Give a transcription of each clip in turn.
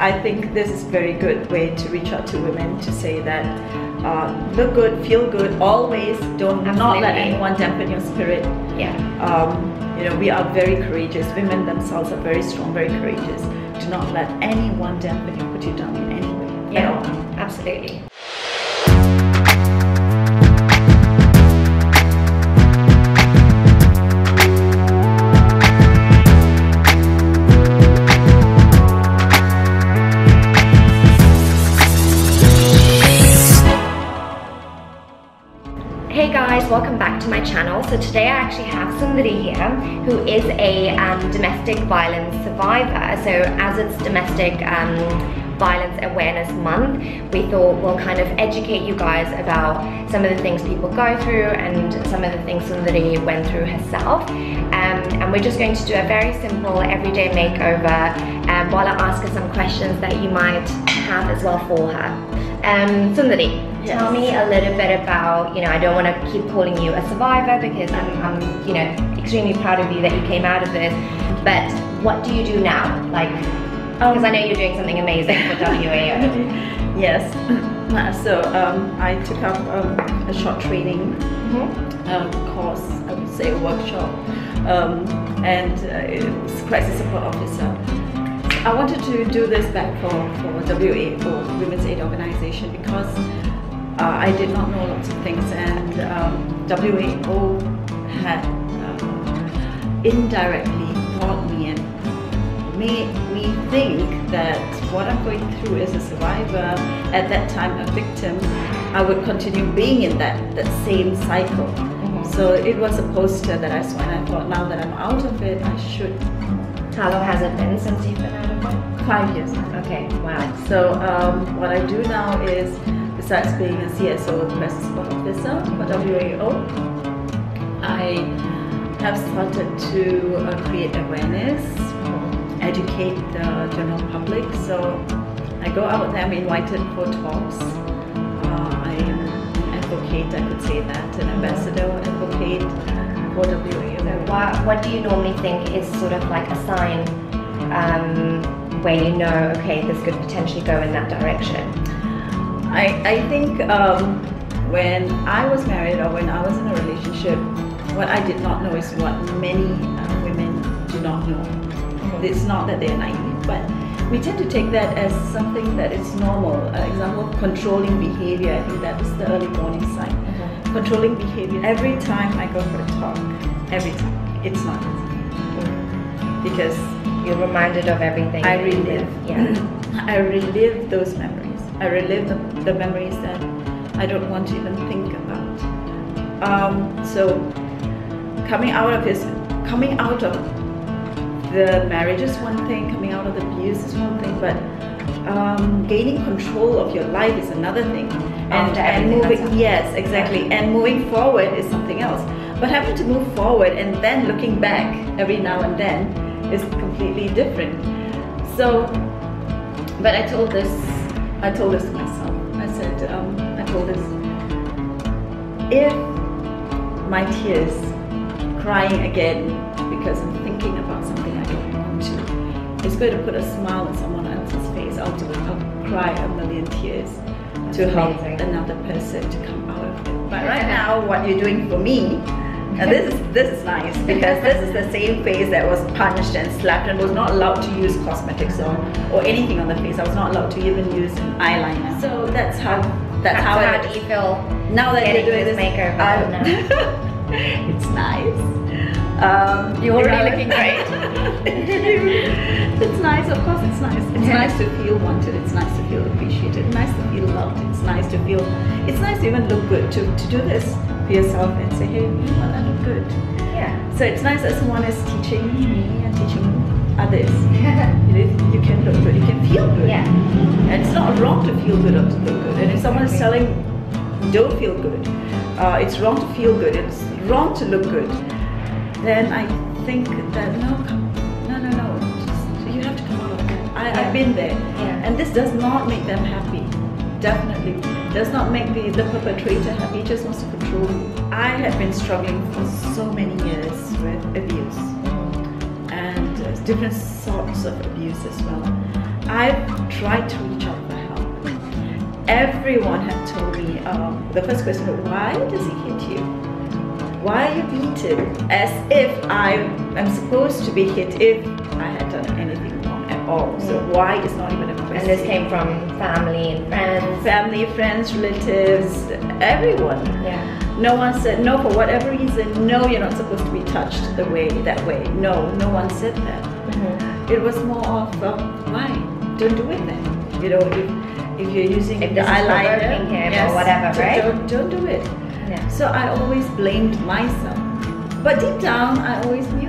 I think this is a very good way to reach out to women to say that uh, look good, feel good, always. Don't not let anyone dampen your spirit. Yeah. Um, you know, we are very courageous. Women themselves are very strong, very courageous. Do not let anyone dampen you, put you down in any way. at Yeah. all. Absolutely. So today I actually have Sundari here who is a um, domestic violence survivor. So as it's domestic um, violence awareness month, we thought we'll kind of educate you guys about some of the things people go through and some of the things Sundari went through herself. Um, and we're just going to do a very simple everyday makeover um, while I ask her some questions that you might have as well for her. Um, Sundari, Yes. tell me a little bit about, you know, I don't want to keep calling you a survivor because I'm, I'm, you know, extremely proud of you that you came out of this. But what do you do now? Like, because I know you're doing something amazing for WAO. Yes. So um, I took up um, a short training Mhm. um, course, I would say a workshop, um, and uh, it was crisis support officer. I wanted to do this back for, for WAO, Women's Aid Organization, because uh, I did not know lots of things, and um, WAO had um, indirectly taught me and made me think that what I'm going through as a survivor, at that time a victim, I would continue being in that, that same cycle. Mhm. So it was a poster that I saw, and I thought now that I'm out of it, I should. How long has it been since you've been out? Five years. Okay, wow. So um, what I do now is, besides being a CSO, Crisis Support Officer for WAO, I have started to uh, create awareness, educate the general public. So I go out there, I'm invited for talks. Uh, I advocate, I could say that, an ambassador, advocate for WAO. So what, what do you normally think is sort of like a sign um, where you know, okay, this could potentially go in that direction? I, I think um, when I was married or when I was in a relationship, what I did not know is what many uh, women do not know. It's not that they're naive, but we tend to take that as something that is normal. Uh, example, controlling behavior. I think that is the early warning sign. Mhm. Controlling behavior. Every time I go for a talk, every time, it's not easy. Because You're reminded of everything. I relive. Yeah. I relive those memories. I relive the, the memories that I don't want to even think about. Um, so coming out of his, coming out of the marriage is one thing, coming out of the abuse is one thing, but um, gaining control of your life is another thing. And, and moving, yes, exactly. And moving forward is something else. But having to move forward and then looking back every now and then is completely different. So, but I told this, I told this to myself. I said, um, I told this, if my tears crying again because I'm thinking about something I don't want to, it's going to put a smile on someone else's face. I'll do it. I'll cry a million tears to help another person to come out of it. But right now, what you're doing for me, and this is this is nice because this is the same face that was punched and slapped and was not allowed to use cosmetics or or anything on the face. I was not allowed to even use an eyeliner. So that's how that's, how, so it do you feel now that you're doing this makeover I- it's nice. Um, You're already looking great. it's nice, of course. It's nice. It's nice to feel wanted. It's nice to feel appreciated. Nice to feel loved. It's nice to feel. It's nice to even look good. To to do this for yourself and say, hey, you know what? I look good. Yeah. So it's nice that someone is teaching me and teaching others. You, know, you can look good. You can feel good. Yeah. And it's not wrong to feel good or to look good. And if someone is telling, don't feel good, uh, it's wrong to feel good, it's wrong to look good, then I think that no, come, no, no, no, just, you have to come out of that. I. I've been there. Yeah. And this does not make them happy. Definitely. Does not make the, the perpetrator happy, just wants to control. I have been struggling for so many years with abuse and uh, different sorts of abuse as well. I've tried to reach out for help. Everyone had told me um, the first question why does he hit you? Why are you beaten? As if I am supposed to be hit if I had done at all. So why is not even a question. And this came from family and friends. family, friends, relatives, everyone. Yeah. No one said no for whatever reason. No, you're not supposed to be touched the way that way. No, no one said that. Mhm. It was more of uh, why don't do it then. You know, if if you're using If the eyeliner, him or whatever, right? Don't don't do it. Yeah. So I always blamed myself. But deep down, I always knew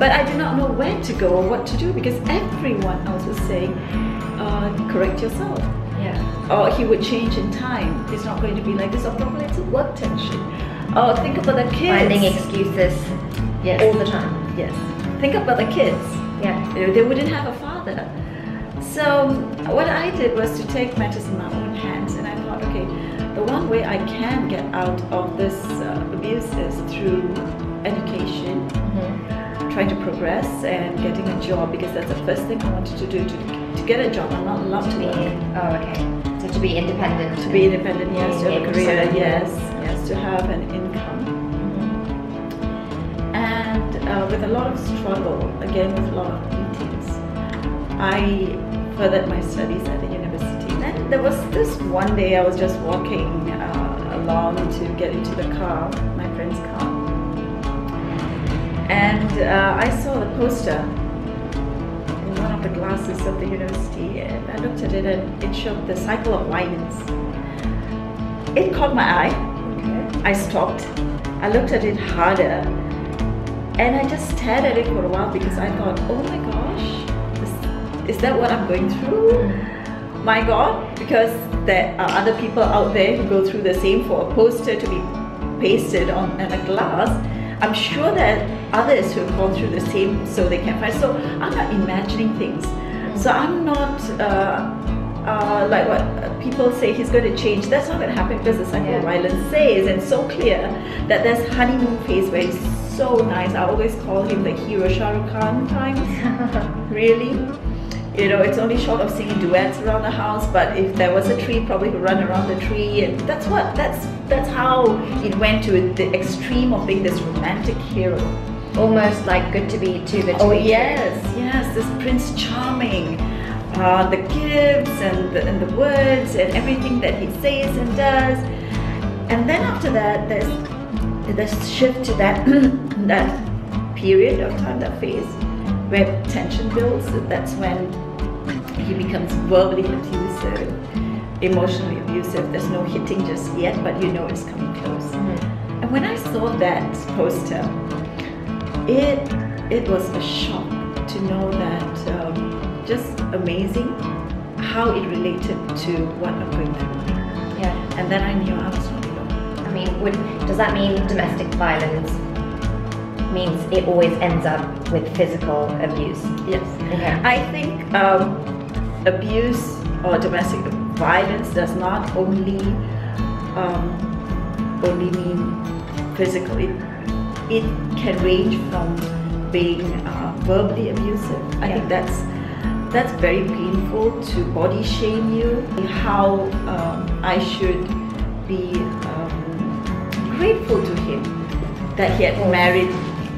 But I did not know where to go or what to do because everyone else was saying, uh, correct yourself Yeah. or he would change in time. It's not going to be like this, or probably it's a work tension. Or think about the kids. Finding excuses yes. all the time. Yes. Think about the kids. Yeah. You know, they wouldn't have a father. So what I did was to take matters in my own hands, and I thought, okay, the one way I can get out of this uh, abuse is through education, Mhm. Trying to progress, and getting a job because that's the first thing I wanted to do to, to get a job. I'm not allowed To to be, work. oh, okay. So to be independent. To be independent, yes, to have a career, yes, yes, to have an income. Mhm. And uh, with a lot of struggle, again with a lot of beatings, I furthered my studies at the university. Then there was this one day I was just walking uh, along to get into the car, my friend's car, and uh, I saw the poster in one of the glasses of the university, and I looked at it and it showed the cycle of violence. It caught my eye. Okay. I stopped. I looked at it harder. And I just stared at it for a while because I thought, oh my gosh, is, is that what I'm going through? My God, because there are other people out there who go through the same for a poster to be pasted on, on a glass. I'm sure that others who have gone through the same so they can find. So I'm not imagining things. So I'm not uh, uh, like what people say he's going to change. That's not going to happen because the cycle of violence says and so clear that there's honeymoon phase where he's so nice. I always call him the hero Shah Rukh Khan times. really. You know, it's only short of singing duets around the house, but if there was a tree, probably he'd run around the tree, and that's what that's that's how it went to the extreme of being this romantic hero. Almost like good to be too good to Oh be true. yes, yes, this Prince Charming, uh, the gifts and the, and the words and everything that he says and does, and then after that, there's this shift to that that period of time, that phase where tension builds. That's when he becomes verbally abusive, emotionally abusive. There's no hitting just yet, but you know it's coming close. Mhm. And when I saw that poster, it it was a shock to know that um, just amazing how it related to what I'm going through. Yeah. And then I knew I was not alone. I mean, would does that mean domestic violence means it always ends up with physical abuse? Yes. Okay. I think um, abuse or domestic violence does not only um, only mean physical. It, it can range from being uh, verbally abusive. I Yeah. think that's that's very painful to body shame you. How um, I should be um, grateful to him that he had married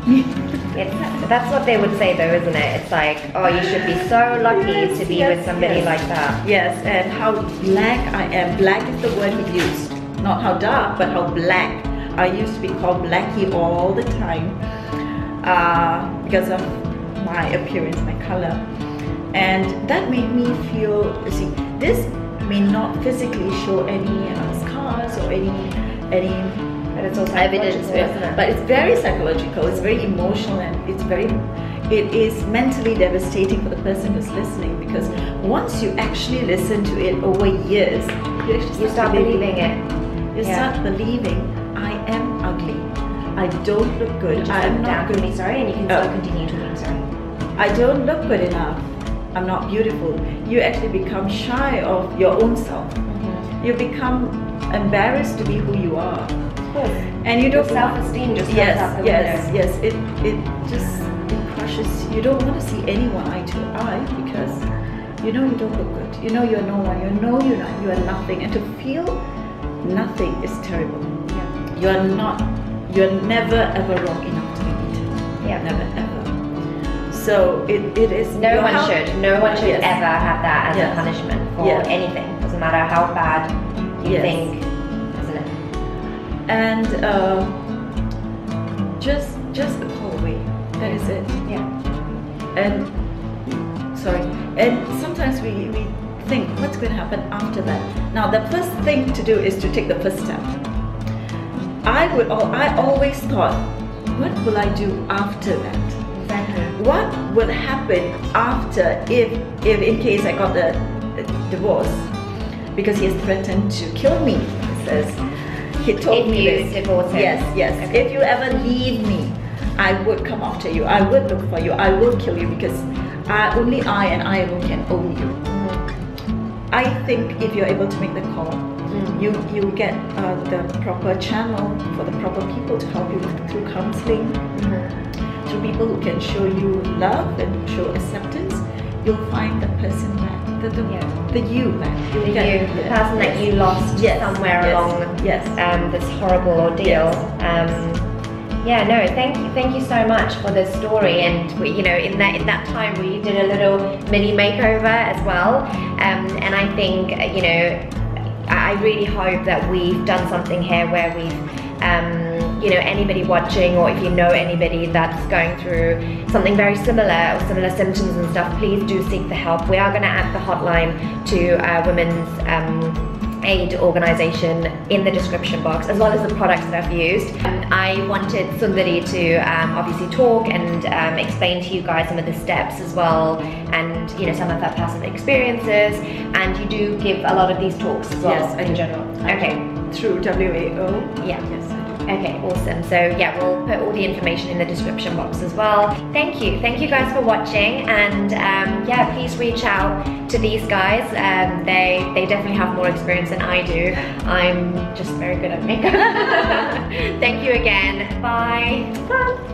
me. It's, that's what they would say though, isn't it? It's like, oh, you should be so lucky Yes, to be yes, with somebody yes. like that. Yes, and how black I am. Black is the word he used. Not how dark, but how black. I used to be called Blackie all the time uh, because of my appearance, my color. And that made me feel, you see, this may not physically show any uh, scars or any any But it's also evidence, it? but it's very psychological. It's very emotional, and it's very, it is mentally devastating for the person who's listening because once you actually listen to it over years, you actually you start believing it. You Yeah. start believing I am ugly. I don't look good. I am look down not to good. me, sorry, and you can Oh. still continue talking, sorry. I don't look good enough. I'm not beautiful. You actually become shy of your own self. Mm-hmm. You become embarrassed to be who you are. Course. And you don't self-esteem just yes, out the yes, window. yes. It it just it crushes you don't want to see anyone eye to eye because you know you don't look good. You know you're no one. You know you're not. You are nothing. And to feel nothing is terrible. Yeah. You are not. You are never ever wrong enough to be beaten. Yeah. Never ever. So it, it is. No one should. No one should Yes. ever have that as Yes. a punishment for Yes. anything. Doesn't matter how bad you think? And uh, just just a call away. That is it. Yeah. and sorry and sometimes we, we think what's going to happen after that now the first thing to do is to take the first step i would i always thought what will i do after that Exactly. what would happen after if if in case i got the the divorce because he has threatened to kill me he says he told If me this divorce him. yes yes Okay. if you ever leave me i would come after you i would look for you i will kill you because I, only i and i alone can own you Mhm. i think if you're able to make the call Mm. you you get uh, the proper channel for the proper people to help you through counseling to people who can show you love and show acceptance, you'll find the person back, the the, Yeah. the you back. You'll The get- you, the yes, person that you lost Yes, somewhere yes, along yes. um, this horrible ordeal. Um, yeah, no, thank you, thank you so much for this story. And we, you know, in that in that time, we did a little mini makeover as well. Um, and I think, you know, I I really hope that we've done something here where we've. Um, you know anybody watching or if you know anybody that's going through something very similar or similar symptoms and stuff please do seek the help we are going to add the hotline to uh, women's um, aid organization in the description box as well as the products that I've used. Um, I wanted Sundari to um, obviously talk and um, explain to you guys some of the steps as well and you know some of her personal experiences and you do give a lot of these talks as well Yes, in general. Okay. Through WAO. Yeah. Yes. Okay, awesome. So yeah, we'll put all the information in the description box as well. Thank you. Thank you guys for watching and um, yeah, please reach out to these guys. Um, they, they definitely have more experience than I do. I'm just very good at makeup. Thank you again. Bye. Bye.